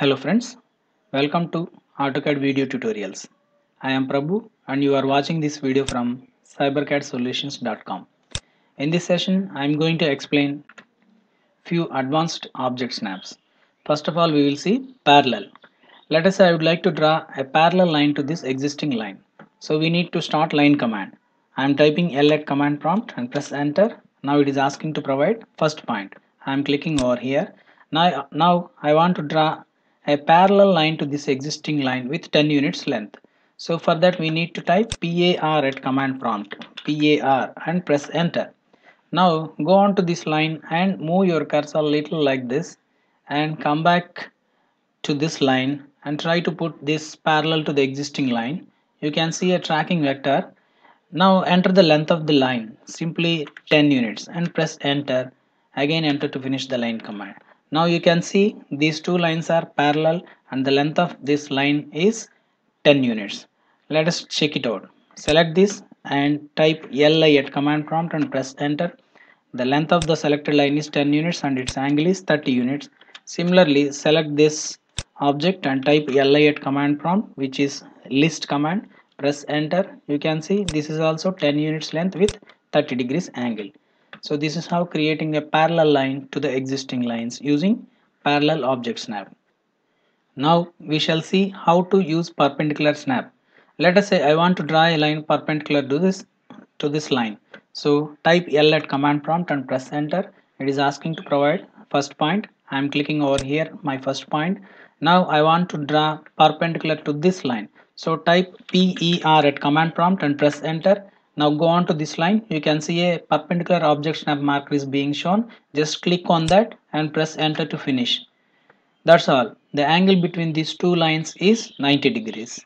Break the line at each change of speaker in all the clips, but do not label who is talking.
Hello friends, welcome to AutoCAD video tutorials. I am Prabhu and you are watching this video from cybercadsolutions.com. In this session, I am going to explain few advanced object snaps. First of all, we will see parallel. Let us say I would like to draw a parallel line to this existing line. So we need to start line command. I am typing L at command prompt and press enter. Now it is asking to provide first point. I am clicking over here. Now, now I want to draw a parallel line to this existing line with 10 units length. So for that we need to type PAR at command prompt PAR and press enter. Now go on to this line and move your cursor little like this and come back to this line and try to put this parallel to the existing line. You can see a tracking vector. Now enter the length of the line simply 10 units and press enter again enter to finish the line command. Now you can see these two lines are parallel and the length of this line is 10 units. Let us check it out. Select this and type LI at command prompt and press enter. The length of the selected line is 10 units and its angle is 30 units. Similarly, select this object and type LI at command prompt which is list command. Press enter. You can see this is also 10 units length with 30 degrees angle. So this is how creating a parallel line to the existing lines using parallel object snap. Now we shall see how to use perpendicular snap. Let us say I want to draw a line perpendicular to this to this line. So type L at command prompt and press enter. It is asking to provide first point. I am clicking over here my first point. Now I want to draw perpendicular to this line. So type PER at command prompt and press enter. Now go on to this line. You can see a perpendicular object snap marker is being shown. Just click on that and press enter to finish. That's all. The angle between these two lines is 90 degrees.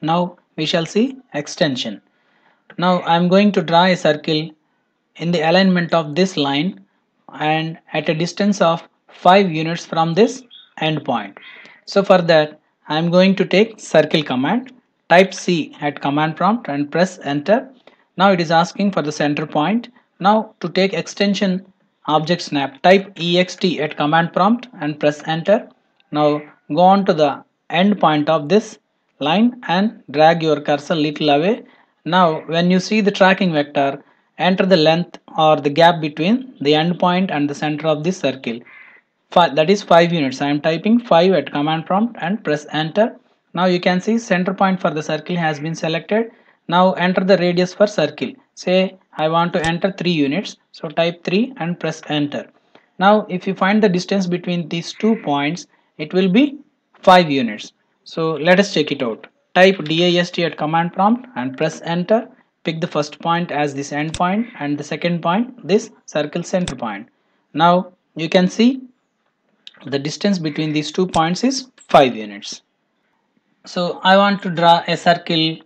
Now we shall see extension. Now I am going to draw a circle in the alignment of this line and at a distance of 5 units from this endpoint. So for that I am going to take circle command type C at command prompt and press enter. Now it is asking for the center point. Now to take extension object snap type ext at command prompt and press enter. Now go on to the end point of this line and drag your cursor little away. Now when you see the tracking vector enter the length or the gap between the end point and the center of this circle. That is 5 units. I am typing 5 at command prompt and press enter now you can see center point for the circle has been selected. Now enter the radius for circle. Say I want to enter 3 units. So type 3 and press enter. Now if you find the distance between these two points, it will be 5 units. So let us check it out. Type dist at command prompt and press enter. Pick the first point as this end point and the second point this circle center point. Now you can see the distance between these two points is 5 units. So I want to draw a circle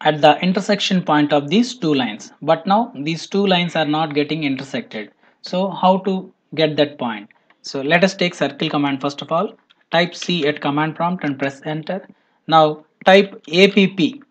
at the intersection point of these two lines. But now these two lines are not getting intersected. So how to get that point? So let us take circle command first of all. Type C at command prompt and press enter. Now type APP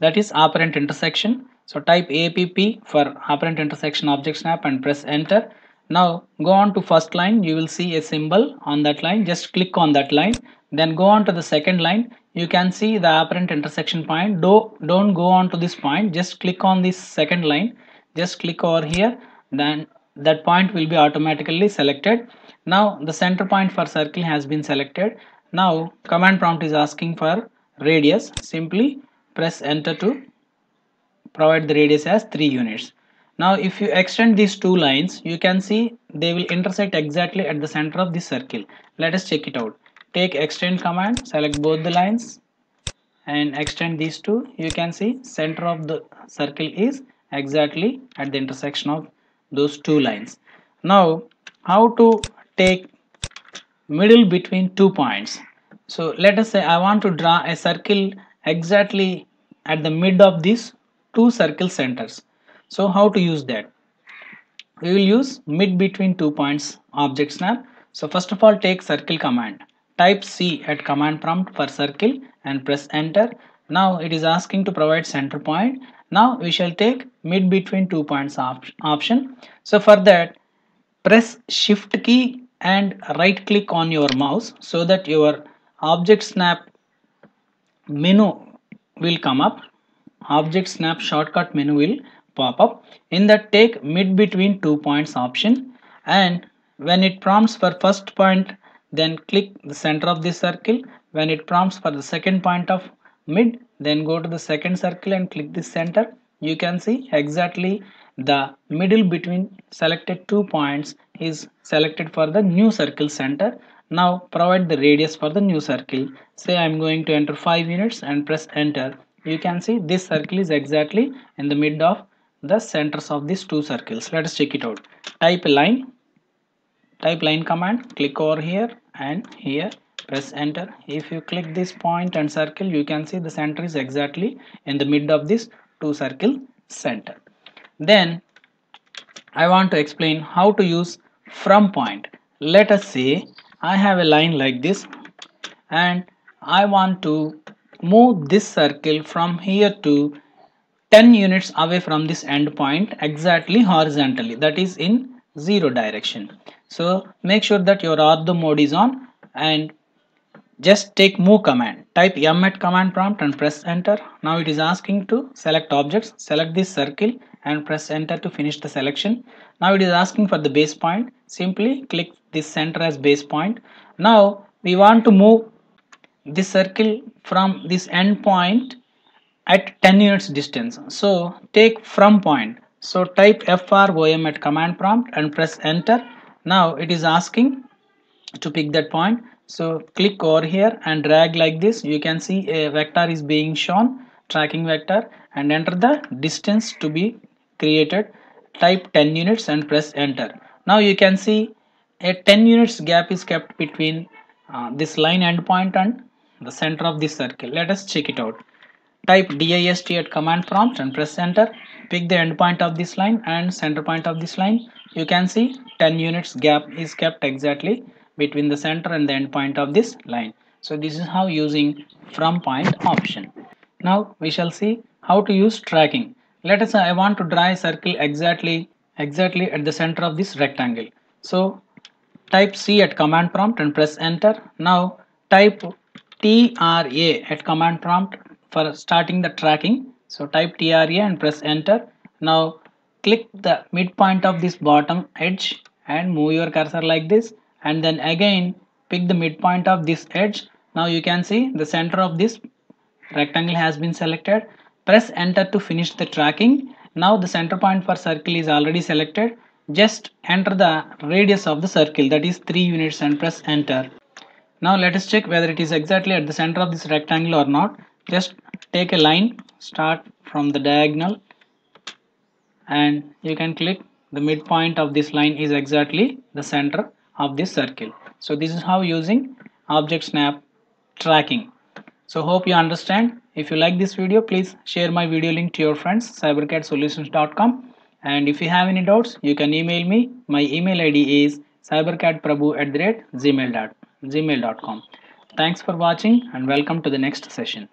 that is apparent intersection. So type APP for apparent intersection object snap and press enter. Now go on to first line you will see a symbol on that line just click on that line then go on to the second line. You can see the apparent intersection point. Do don't go on to this point. Just click on this second line. Just click over here. Then that point will be automatically selected. Now the center point for circle has been selected. Now command prompt is asking for radius. Simply press enter to provide the radius as 3 units. Now if you extend these two lines you can see they will intersect exactly at the center of this circle. Let us check it out take extend command select both the lines and extend these two. You can see center of the circle is exactly at the intersection of those two lines. Now how to take middle between two points? So let us say I want to draw a circle exactly at the mid of these two circle centers. So how to use that? We will use mid between two points object snap so first of all take circle command Type C at command prompt for circle and press enter. Now it is asking to provide center point. Now we shall take mid between two points op option. So for that press shift key and right click on your mouse so that your object snap menu will come up object snap shortcut menu will pop up in that take mid between two points option and when it prompts for first point then click the center of this circle. When it prompts for the second point of mid then go to the second circle and click the center. You can see exactly the middle between selected two points is selected for the new circle center. Now provide the radius for the new circle. Say i'm going to enter 5 units and press enter. You can see this circle is exactly in the mid of the centers of these two circles. Let us check it out. Type line. Type line command. Click over here and here press enter. If you click this point and circle you can see the center is exactly in the mid of this two circle center. Then I want to explain how to use from point. Let us say I have a line like this and I want to move this circle from here to 10 units away from this end point exactly horizontally. That is in 0 direction so make sure that your ortho mode is on and just take move command. Type m at command prompt and press enter. Now it is asking to select objects. Select this circle and press enter to finish the selection. Now it is asking for the base point. Simply click this center as base point. Now we want to move this circle from this end point at 10 units distance. So take from point. So type from at command prompt and press enter now it is asking to pick that point. So click over here and drag like this. You can see a vector is being shown tracking vector and enter the distance to be created. Type 10 units and press enter. Now you can see a 10 units gap is kept between uh, this line endpoint and the center of this circle. Let us check it out. Type dist at command prompt and press enter. Pick the endpoint of this line and center point of this line you can see 10 units gap is kept exactly between the center and the end point of this line. So this is how using from point option. Now we shall see how to use tracking. Let us say i want to draw a circle exactly exactly at the center of this rectangle. So type c at command prompt and press enter. Now type tra at command prompt for starting the tracking. So type tra and press enter. Now click the midpoint of this bottom edge and move your cursor like this and then again pick the midpoint of this edge. Now you can see the center of this rectangle has been selected. Press enter to finish the tracking. Now the center point for circle is already selected. Just enter the radius of the circle that is 3 units and press enter. Now let us check whether it is exactly at the center of this rectangle or not. Just take a line start from the diagonal and you can click the midpoint of this line is exactly the center of this circle. So this is how using object snap tracking. So hope you understand. If you like this video please share my video link to your friends cybercadsolutions.com and if you have any doubts you can email me. My email id is cybercadprabhu at the rate gmail.com thanks for watching and welcome to the next session